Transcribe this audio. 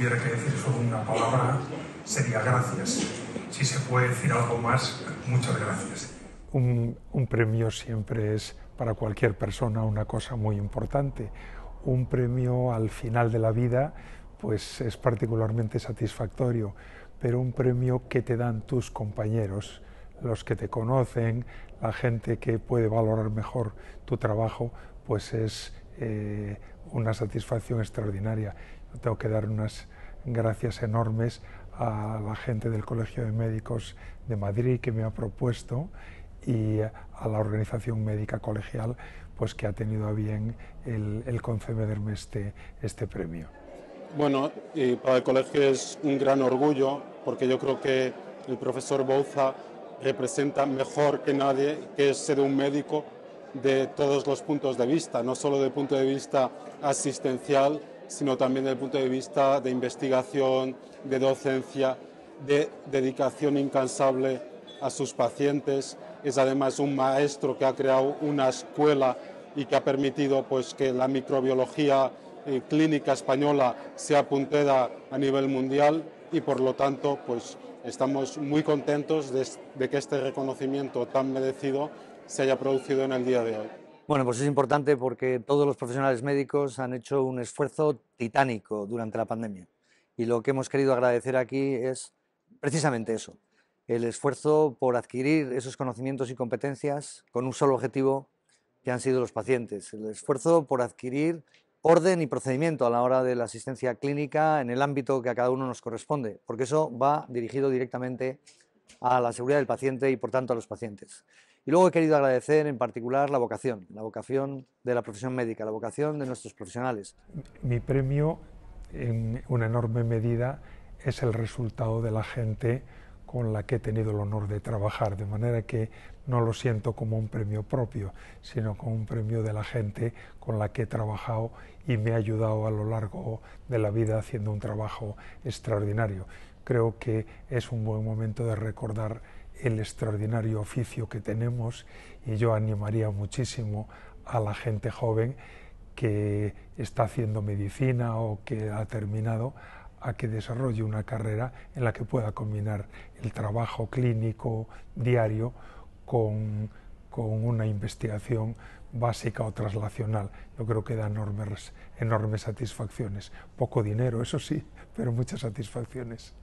tuviera que decir solo una palabra, sería gracias. Si se puede decir algo más, muchas gracias. Un, un premio siempre es para cualquier persona una cosa muy importante. Un premio al final de la vida pues es particularmente satisfactorio, pero un premio que te dan tus compañeros, los que te conocen, la gente que puede valorar mejor tu trabajo, pues es eh, una satisfacción extraordinaria. Yo tengo que dar unas gracias enormes a la gente del Colegio de Médicos de Madrid que me ha propuesto y a la organización médica colegial pues que ha tenido a bien el, el concederme este, este premio. Bueno, y para el colegio es un gran orgullo porque yo creo que el profesor Bouza representa mejor que nadie que es ser un médico de todos los puntos de vista, no solo desde el punto de vista asistencial, sino también desde el punto de vista de investigación, de docencia, de dedicación incansable a sus pacientes. Es además un maestro que ha creado una escuela y que ha permitido pues, que la microbiología eh, clínica española sea puntera a nivel mundial y por lo tanto pues, estamos muy contentos de, que este reconocimiento tan merecido se haya producido en el día de hoy. Bueno, pues es importante porque todos los profesionales médicos han hecho un esfuerzo titánico durante la pandemia. Y lo que hemos querido agradecer aquí es precisamente eso, el esfuerzo por adquirir esos conocimientos y competencias con un solo objetivo que han sido los pacientes, el esfuerzo por adquirir orden y procedimiento a la hora de la asistencia clínica en el ámbito que a cada uno nos corresponde, porque eso va dirigido directamente a la seguridad del paciente y por tanto a los pacientes. Y luego he querido agradecer en particular la vocación, la vocación de la profesión médica, la vocación de nuestros profesionales. Mi premio en una enorme medida es el resultado de la gente con la que he tenido el honor de trabajar, de manera que no lo siento como un premio propio, sino como un premio de la gente con la que he trabajado y me ha ayudado a lo largo de la vida haciendo un trabajo extraordinario. Creo que es un buen momento de recordar el extraordinario oficio que tenemos y yo animaría muchísimo a la gente joven que está haciendo medicina o que ha terminado a que desarrolle una carrera en la que pueda combinar el trabajo clínico diario con, con una investigación básica o traslacional. Yo creo que da enormes, enormes satisfacciones. Poco dinero, eso sí, pero muchas satisfacciones.